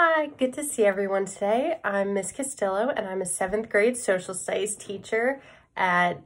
Hi, good to see everyone today. I'm Miss Castillo and I'm a seventh grade social studies teacher at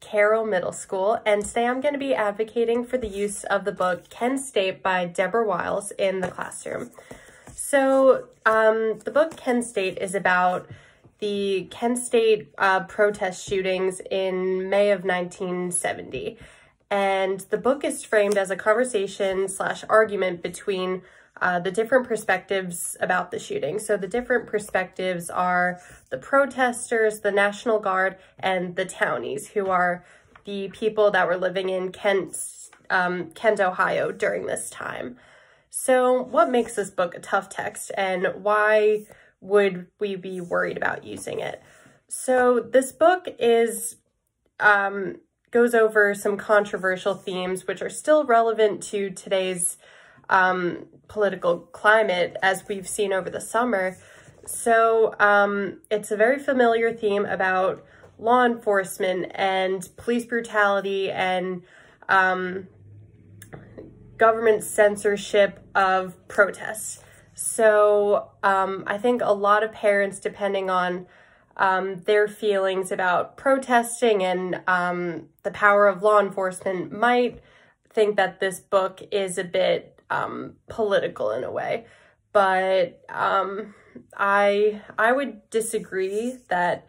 Carroll Middle School. And today I'm going to be advocating for the use of the book Kent State by Deborah Wiles in the classroom. So um, the book Kent State is about the Kent State uh, protest shootings in May of 1970. And the book is framed as a conversation slash argument between uh, the different perspectives about the shooting. So the different perspectives are the protesters, the National Guard, and the townies, who are the people that were living in Kent, um, Kent, Ohio during this time. So what makes this book a tough text and why would we be worried about using it? So this book is um, goes over some controversial themes which are still relevant to today's um, political climate as we've seen over the summer. So um, it's a very familiar theme about law enforcement and police brutality and um, government censorship of protests. So um, I think a lot of parents, depending on um, their feelings about protesting and um, the power of law enforcement, might think that this book is a bit um, political in a way. But um, I I would disagree that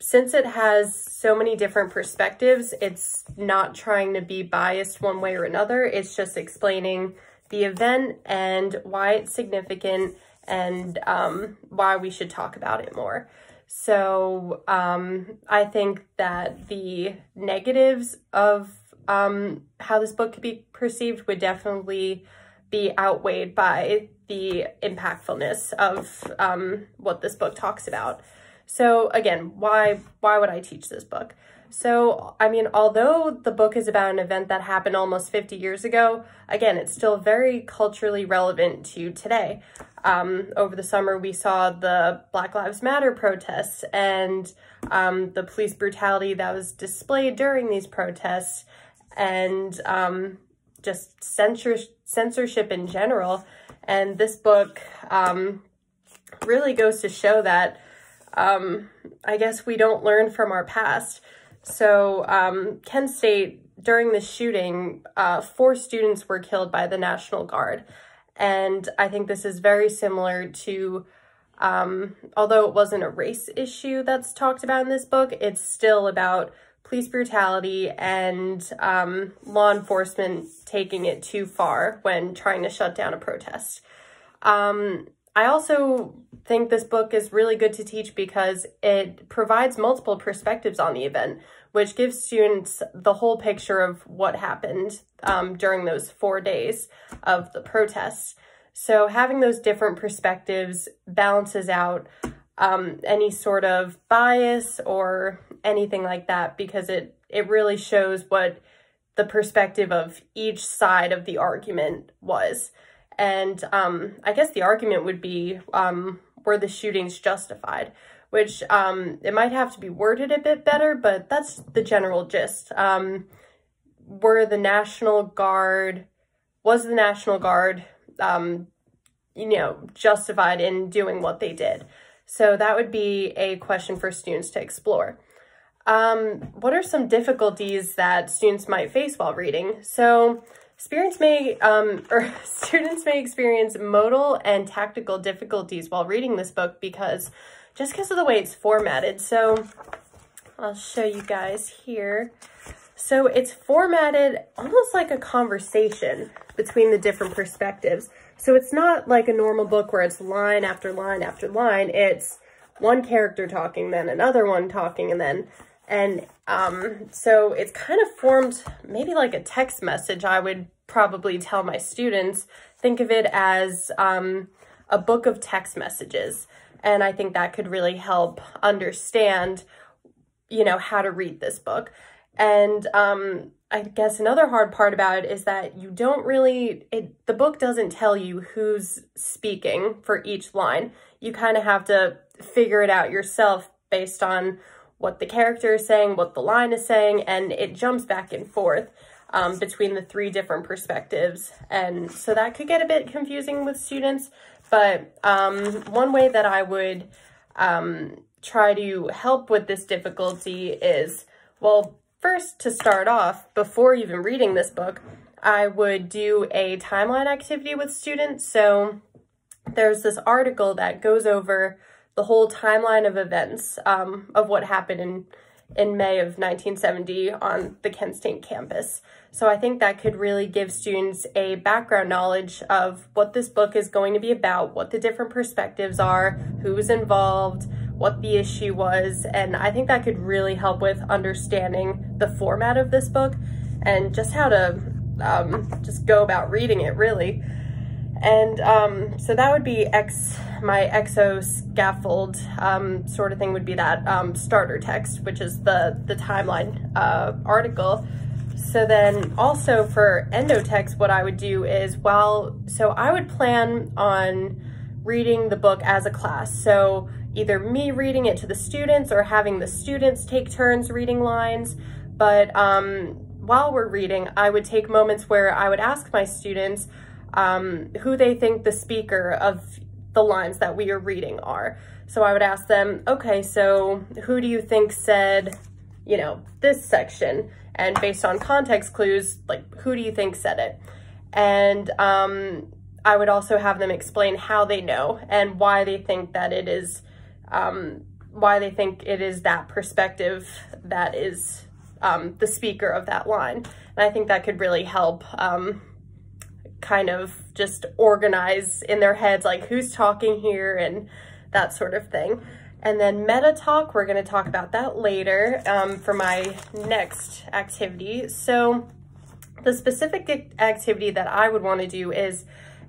since it has so many different perspectives, it's not trying to be biased one way or another. It's just explaining the event and why it's significant and um, why we should talk about it more. So um, I think that the negatives of um, how this book could be perceived would definitely be outweighed by the impactfulness of um, what this book talks about. So again, why why would I teach this book? So, I mean, although the book is about an event that happened almost 50 years ago, again, it's still very culturally relevant to today. Um, over the summer, we saw the Black Lives Matter protests and um, the police brutality that was displayed during these protests. And um, just censor censorship in general. And this book um, really goes to show that um, I guess we don't learn from our past. So um, Kent State, during the shooting, uh, four students were killed by the National Guard. And I think this is very similar to, um, although it wasn't a race issue that's talked about in this book, it's still about police brutality and um, law enforcement taking it too far when trying to shut down a protest. Um, I also think this book is really good to teach because it provides multiple perspectives on the event, which gives students the whole picture of what happened um, during those four days of the protests. So having those different perspectives balances out um, any sort of bias or anything like that because it, it really shows what the perspective of each side of the argument was. And um, I guess the argument would be, um, were the shootings justified? Which um, it might have to be worded a bit better, but that's the general gist. Um, were the National Guard, was the National Guard, um, you know, justified in doing what they did? So that would be a question for students to explore. Um, what are some difficulties that students might face while reading? So students may, um, or students may experience modal and tactical difficulties while reading this book because just because of the way it's formatted. So I'll show you guys here. So it's formatted almost like a conversation between the different perspectives. So it's not like a normal book where it's line after line after line. It's one character talking, then another one talking, and then, and um, so it's kind of formed maybe like a text message I would probably tell my students. Think of it as um, a book of text messages. And I think that could really help understand, you know, how to read this book. And um, I guess another hard part about it is that you don't really, it, the book doesn't tell you who's speaking for each line. You kind of have to figure it out yourself based on what the character is saying, what the line is saying, and it jumps back and forth. um, between the three different perspectives. And so that could get a bit confusing with students, but um, one way that I would um, try to help with this difficulty is, well, first to start off, before even reading this book, I would do a timeline activity with students. So there's this article that goes over the whole timeline of events um, of what happened in in May of 1970 on the Kent State campus. So I think that could really give students a background knowledge of what this book is going to be about, what the different perspectives are, who's involved, what the issue was, and I think that could really help with understanding the format of this book and just how to um, just go about reading it, really. And um, so that would be X, my exo scaffold um, sort of thing would be that um, starter text, which is the, the timeline uh, article. So then also for endotext, what I would do is, well, so I would plan on reading the book as a class. So either me reading it to the students or having the students take turns reading lines. But um, while we're reading, I would take moments where I would ask my students, um, who they think the speaker of the lines that we are reading are. So I would ask them, okay, so who do you think said, you know, this section? And based on context clues, like, who do you think said it? And um, I would also have them explain how they know and why they think that it is, um, why they think it is that perspective that is um, the speaker of that line. And I think that could really help um, kind of just organize in their heads, like who's talking here and that sort of thing. And then meta talk, we're going to talk about that later um, for my next activity. So the specific activity that I would want to do is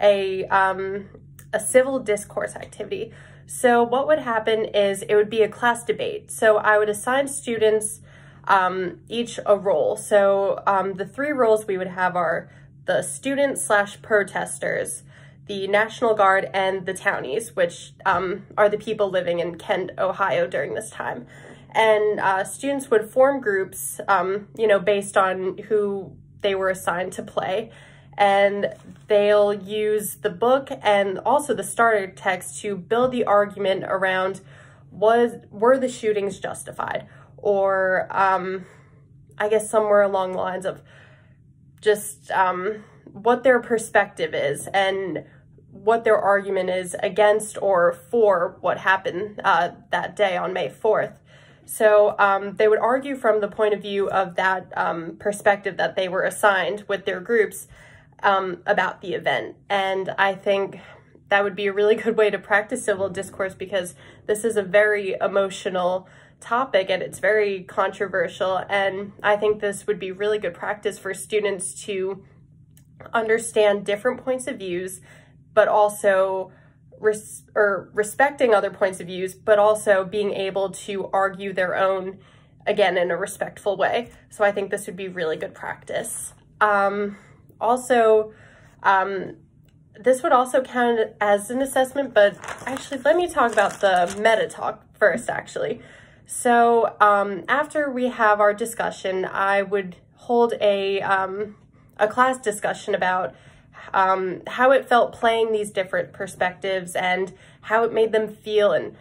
a, um, a civil discourse activity. So what would happen is it would be a class debate. So I would assign students um, each a role. So um, the three roles we would have are the students slash protesters, the National Guard, and the townies, which um, are the people living in Kent, Ohio during this time. And uh, students would form groups, um, you know, based on who they were assigned to play. And they'll use the book and also the starter text to build the argument around was were the shootings justified? Or um, I guess somewhere along the lines of just um, what their perspective is and what their argument is against or for what happened uh, that day on May 4th. So um, they would argue from the point of view of that um, perspective that they were assigned with their groups um, about the event. And I think that would be a really good way to practice civil discourse because this is a very emotional topic and it's very controversial. And I think this would be really good practice for students to understand different points of views, but also res or respecting other points of views, but also being able to argue their own, again, in a respectful way. So I think this would be really good practice. Um, also, um, this would also count as an assessment, but actually let me talk about the meta talk first, actually. So um, after we have our discussion, I would hold a, um, a class discussion about um, how it felt playing these different perspectives and how it made them feel and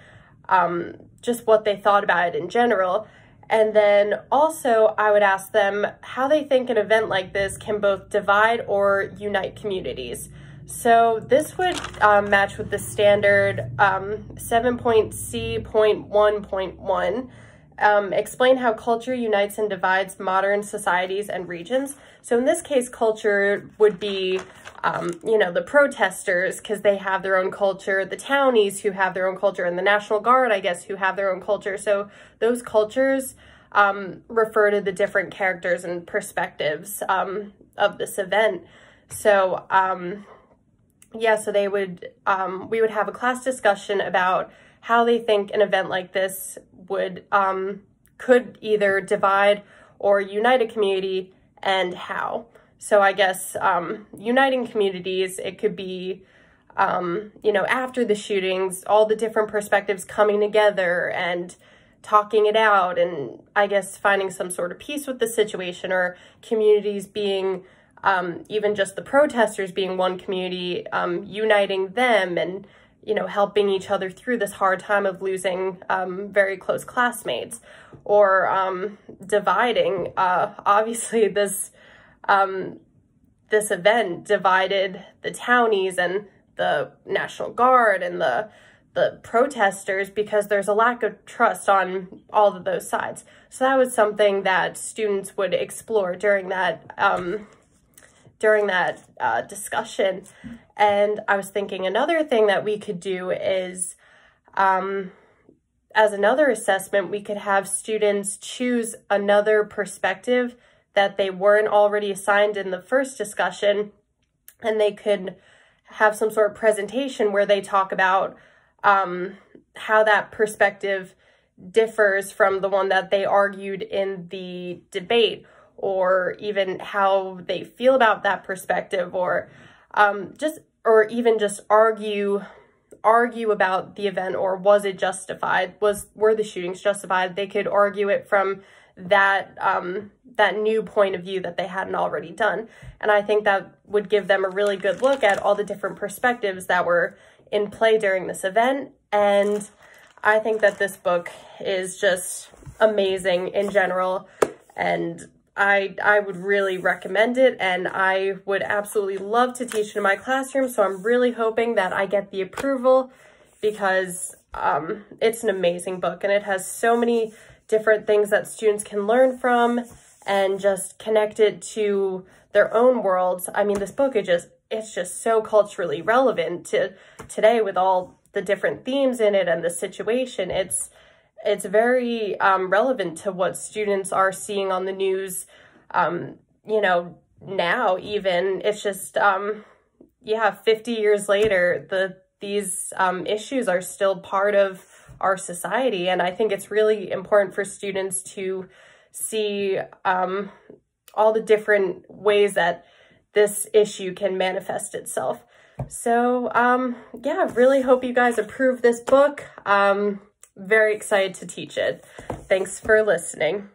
um, just what they thought about it in general. And then also I would ask them how they think an event like this can both divide or unite communities. So this would um, match with the standard um, 7.C.1.1. Um, explain how culture unites and divides modern societies and regions. So in this case, culture would be, um, you know, the protesters because they have their own culture, the townies who have their own culture, and the National Guard, I guess, who have their own culture. So those cultures um, refer to the different characters and perspectives um, of this event. So um, yeah, so they would, um, we would have a class discussion about how they think an event like this would, um, could either divide or unite a community and how. So I guess um, uniting communities, it could be, um, you know, after the shootings, all the different perspectives coming together and talking it out and I guess finding some sort of peace with the situation or communities being um, even just the protesters being one community, um, uniting them and, you know, helping each other through this hard time of losing um, very close classmates or um, dividing. Uh, obviously, this um, this event divided the townies and the National Guard and the the protesters because there's a lack of trust on all of those sides. So that was something that students would explore during that um, during that uh, discussion. And I was thinking another thing that we could do is, um, as another assessment, we could have students choose another perspective that they weren't already assigned in the first discussion, and they could have some sort of presentation where they talk about um, how that perspective differs from the one that they argued in the debate or even how they feel about that perspective or um, just or even just argue argue about the event or was it justified was were the shootings justified they could argue it from that um, that new point of view that they hadn't already done and i think that would give them a really good look at all the different perspectives that were in play during this event. And I think that this book is just amazing in general. And I, I would really recommend it and I would absolutely love to teach it in my classroom. So I'm really hoping that I get the approval because um, it's an amazing book and it has so many different things that students can learn from and just connect it to their own worlds. I mean, this book is just it's just so culturally relevant to today with all the different themes in it and the situation. It's it's very um, relevant to what students are seeing on the news, um, you know, now even. It's just, um, yeah, 50 years later, the these um, issues are still part of our society. And I think it's really important for students to see um, all the different ways that this issue can manifest itself. So, um, yeah, really hope you guys approve this book. Very excited to teach it. Thanks for listening.